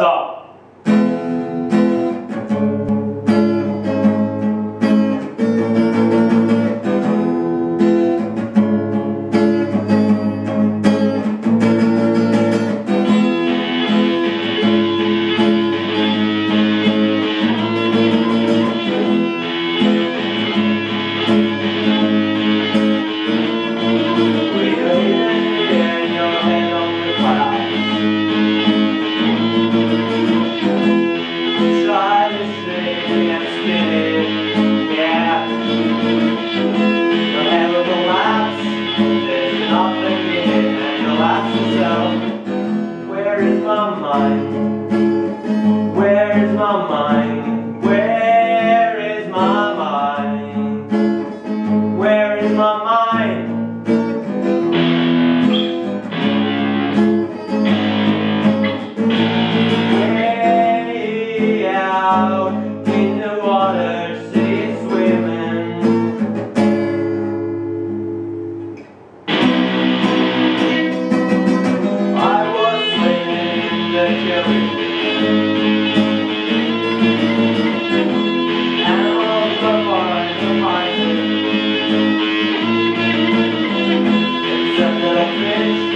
さあ。mind. Amen.